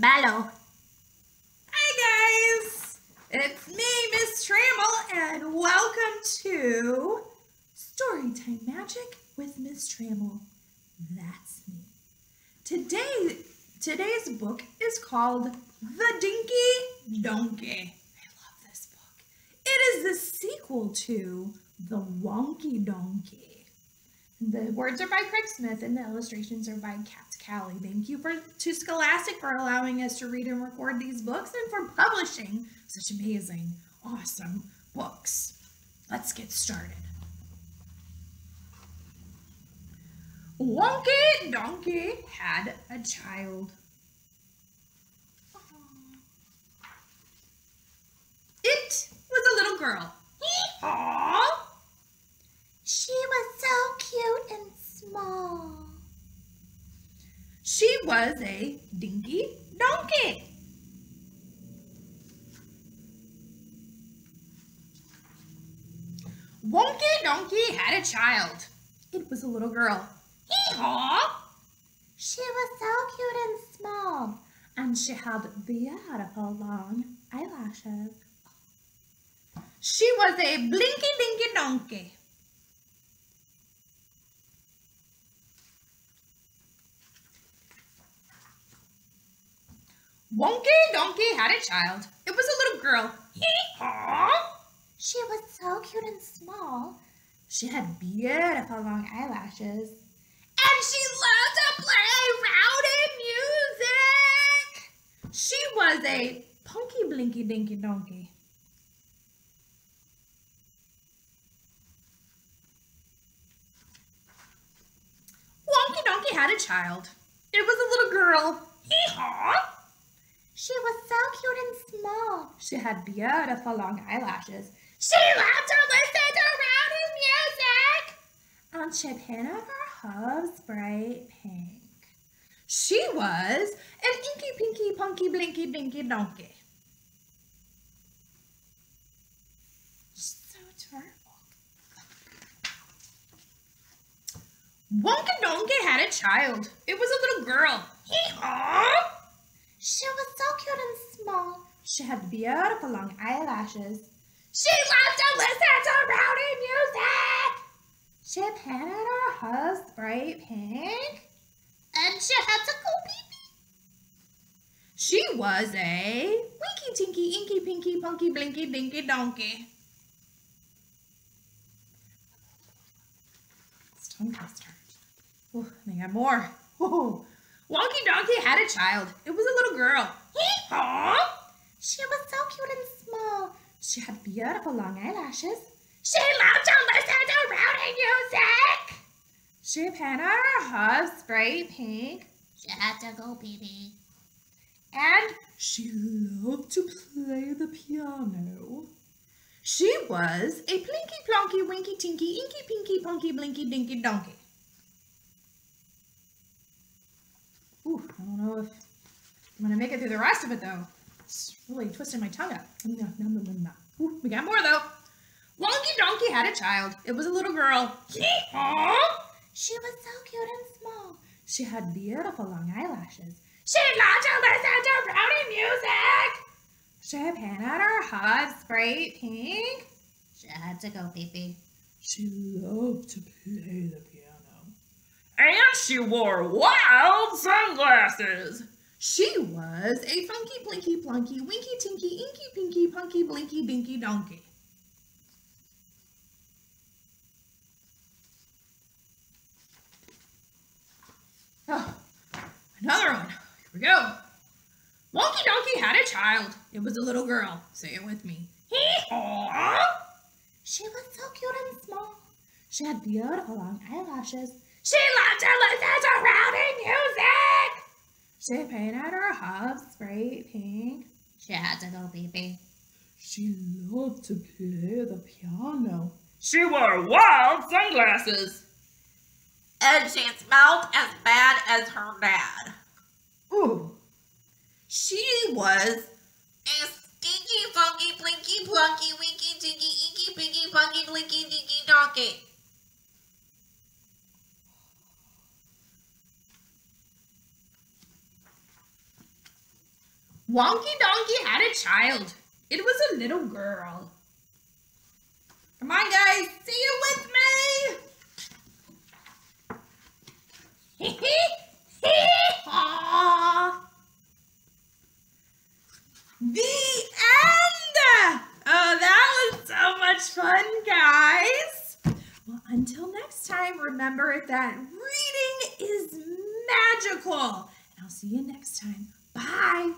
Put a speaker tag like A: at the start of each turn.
A: Ballo.
B: Hi guys, it's me, Miss Trammell, and welcome to Storytime Magic with Miss Trammell. That's me. Today, today's book is called The Dinky Donkey. I love this book. It is the sequel to The Wonky Donkey. The words are by Craig Smith and the illustrations are by Katz Cowley. Thank you for to Scholastic for allowing us to read and record these books and for publishing such amazing, awesome books. Let's get started. Wonky Donkey had a child. It was a little girl. Aww.
A: She was so cute and small.
B: She was a dinky donkey. Wonky Donkey had a child. It was a little girl. Hee-haw!
A: She was so cute and small.
B: And she had beautiful long eyelashes. She was a blinky dinky donkey. Wonky Donkey had a child. It was a little girl.
A: She was so cute and small.
B: She had beautiful long eyelashes. And she loved to play rowdy music. She was a punky blinky dinky donkey. Wonky Donkey had a child. It was a little girl. Hee-haw!
A: She was so cute and small.
B: She had beautiful long eyelashes. She loved to listen to rowdy music. And she painted her hooves bright pink. She was an inky pinky punky blinky dinky donkey. So adorable. Wonka Donkey had a child. It was a little girl. Hee-haw!
A: She was so cute and small.
B: She had beautiful long eyelashes. She loved to listen to rowdy music. She painted her hooves bright pink.
A: And she had to go pee pee.
B: She was a winky tinky inky pinky punky blinky dinky donkey. It's tongue twister. Oh, they got more. Oh. Wonky Donkey had a child. It was a little girl. Hee-haw!
A: She was so cute and small.
B: She had beautiful long eyelashes. She loved to listen to rowdy music. She painted her hooves bright pink.
A: She had to go pee.
B: And she loved to play the piano. She was a plinky plonky winky tinky inky pinky punky blinky dinky donkey. Ooh, I don't know if I'm gonna make it through the rest of it though. It's really twisting my tongue up. Ooh, we got more though. Wonky Donkey had a child. It was a little girl.
A: She was so cute and small.
B: She had beautiful long eyelashes. She loved to listen to rowdy music. She had painted her hooves bright pink.
A: She had to go pee pee.
B: She loved to play the piano. And she wore wild sunglasses. She was a funky blinky plunky winky tinky inky pinky punky blinky dinky donkey. Oh, another one. Here we go. Wonky Donkey had a child. It was a little girl. Say it with me. Hee-haw!
A: She was so cute and small.
B: She had beautiful long eyelashes. She loved to listen to rowdy music. She painted her hooves bright pink.
A: She had to go pee pee.
B: She loved to play the piano. She wore wild sunglasses.
A: And she smelled as bad as her dad.
B: Ooh. She was
A: A stinky, funky, blinky, plunky, winky, tinky, inky, pinky, punky, blinky, dinky, donkey.
B: Wonky Donkey had a child. It was a little girl. Come on, guys. See you with me. the end. Oh, that was so much fun, guys. Well, until next time, remember that reading is magical. And I'll see you next time. Bye.